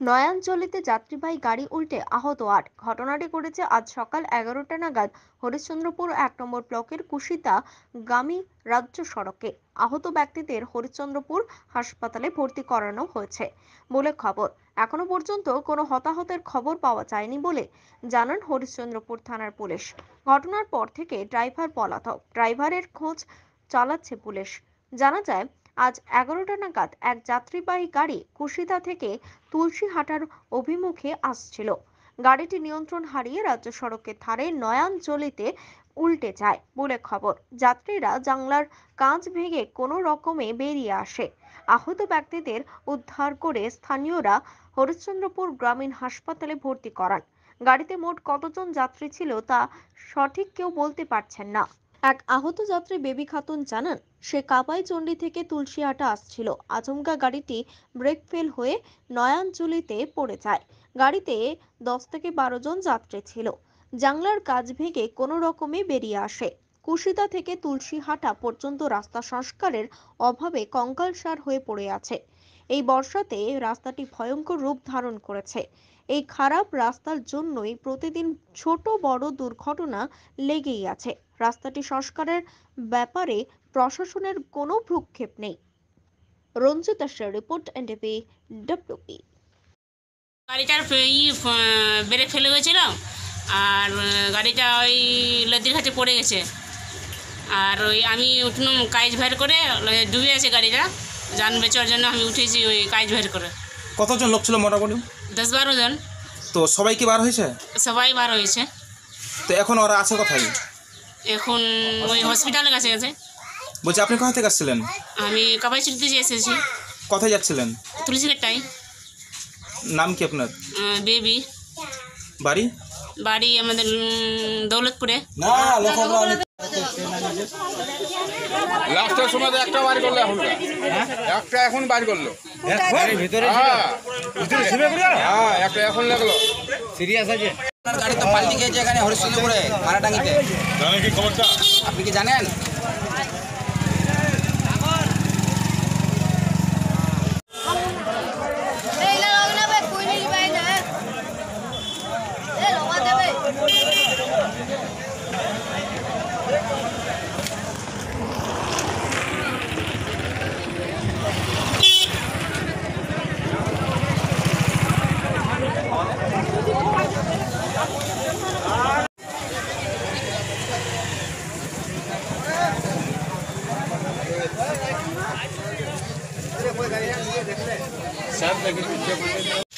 নয়াঞ্চলিতে যাত্রীবাহী গাড়ি উল্টে আহত আট। ঘটনাটি ঘটেছে আজ সকাল এগারোটা নাগাদ হরিশ্চন্দ্রপুর এক নম্বর ব্লকের কুশিতা গামী রাজ্য সড়কে। আহত ব্যক্তিদের হরিশ্চন্দ্রপুর হাসপাতালে ভর্তি করানো হয়েছে বলে খবর। এখনও পর্যন্ত কোনো হতাহতের খবর পাওয়া যায়নি বলে জানান হরিশ্চন্দ্রপুর থানার পুলিশ। ঘটনার পর থেকে ড্রাইভার পলাতক। ড্রাইভারের খোঁজ চালাচ্ছে পুলিশ। জানা যায় আজ এগারোটা নাগাদ এক যাত্রীবাহী গাড়ি কুশিতা থেকে তুলসীহাটার অভিমুখে আসছিল। গাড়িটি নিয়ন্ত্রণ হারিয়ে রাজ্য সড়কের ধারে নয়াঞ্চলিতে উল্টে যায় বলে খবর। যাত্রীরা জানলার কাঁচ ভেঙে কোনো রকমে বেরিয়ে আসে। আহত ব্যক্তিদের উদ্ধার করে স্থানীয়রা হরিশ্চন্দ্রপুর গ্রামীণ হাসপাতালে ভর্তি করান। গাড়িতে মোট কতজন যাত্রী ছিল তা সঠিক কেউ বলতে পারছেন না। এক আহত যাত্রী বেবি খাতুন জানান, সে কাপাইচন্ডী থেকে তুলসীহাটা আসছিল। আচমকা গাড়িটি ব্রেক ফেল হয়ে নয়াঞ্চলিতে পড়ে যায়। গাড়িতে দশ থেকে বারো জন যাত্রী ছিল। জাংলার কাজ ভেঙে কোনো রকমে বেরিয়ে আসে। কুশিতা থেকে তুলসীহাটা পর্যন্ত রাস্তা সংস্কারের অভাবে কঙ্কালসার হয়ে পড়ে আছে। এই বর্ষাতে রাস্তাটি ভয়ঙ্কর রূপ ধারণ করেছে। এই খারাপ রাস্তার জন্যই প্রতিদিন ছোট বড় দুর্ঘটনা লেগেই আছে। রাস্তাটি সংস্কারের ব্যাপারে প্রশাসনের কোনো ভ্রুক্ষেপ নেই। রঞ্জিত রিপোর্ট, এনটিভি ডব্লিউপি গাড়িটার ই ব্রেক ফেলে গেছিল আর গাড়িটা ওই নদীর কাছে পড়ে গেছে। আর ওই আমি উঠলাম কাজ ভের করে ডুবে আছে গাড়িটা। যান বেচার জন্য আমি উঠেছি ওই কাজ ভের করে। কতজন লোক ছিল মোটামুটি? দশ বারো জন। তো সবাই কি বার হয়েছে? সবাই বার হয়েছে। তো এখন ওরা আছে কোথায়? এখন ওই হসপিটালের কাছে গেছে। বলছি আপনি কোথা থেকে আসছিলেন? আমি কাবাই চুরিতে এসেছি। কোথায় যাচ্ছিলেন? তুলসীঘাটটাই নাম কি আপনার? বেবি। বাড়ি? বাড়ি আমাদের দৌলতপুরে। লাস্টের সময় তো একটা বার করল এখন একটা এখন বার করল। ভিতরে হ্যাঁ। হ্যাঁ একটা এখন লাগল। সিরিয়াস আছে? আপনার গাড়ি তো পাল্টি খেয়েছে এখানে হরিশ্চন্দ্রপুরে মারাটাঙ্গিতে জানেন কি খবরটা? আপনি কি জানেন? सर लगे पीछे